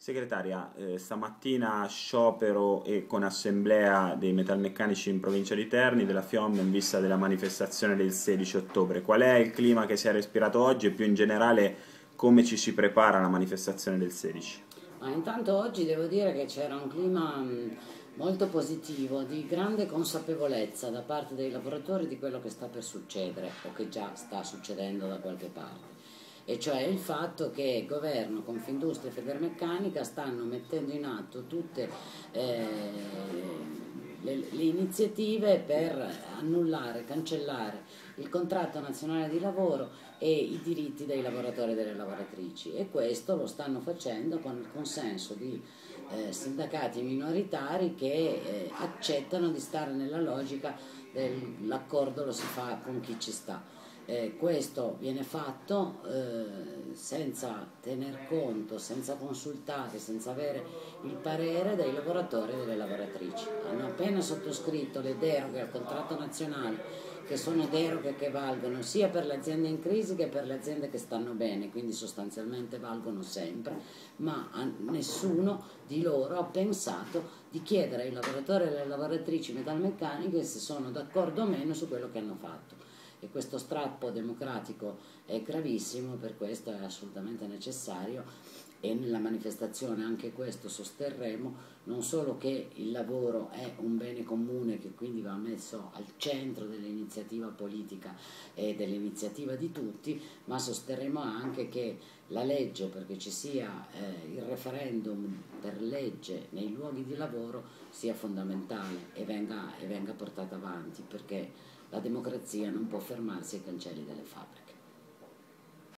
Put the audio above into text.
Segretaria, eh, stamattina sciopero e con assemblea dei metalmeccanici in provincia di Terni della FIOM in vista della manifestazione del 16 ottobre. Qual è il clima che si è respirato oggi e più in generale come ci si prepara alla manifestazione del 16? Ma intanto oggi devo dire che c'era un clima molto positivo, di grande consapevolezza da parte dei lavoratori di quello che sta per succedere o che già sta succedendo da qualche parte e cioè il fatto che governo, Confindustria e Federmeccanica stanno mettendo in atto tutte eh, le, le, iniziative per annullare, cancellare il contratto nazionale di lavoro e i diritti dei lavoratori e delle lavoratrici e questo lo stanno facendo con il consenso di eh, sindacati minoritari che eh, accettano di stare nella logica dell'accordo lo si fa con chi ci sta. Eh, questo viene fatto eh, senza tener conto, senza consultare, senza avere il parere dei lavoratori e delle lavoratrici. Hanno appena sottoscritto le deroghe al contratto nazionale, che sono deroghe che valgono sia per le aziende in crisi che per le aziende che stanno bene, quindi sostanzialmente valgono sempre, ma nessuno di loro ha pensato di chiedere ai lavoratori e alle lavoratrici metalmeccaniche se sono d'accordo o meno su quello che hanno fatto e questo strappo democratico è gravissimo, per questo è assolutamente necessario e nella manifestazione anche questo sosterremo, non solo che il lavoro è un bene comune che quindi va messo al centro dell'iniziativa politica e dell'iniziativa di tutti, ma sosterremo anche che la legge perché ci sia eh, il referendum per legge nei luoghi di lavoro sia fondamentale e venga, e venga portata avanti perché la democrazia non può fermarsi ai cancelli delle fabbriche.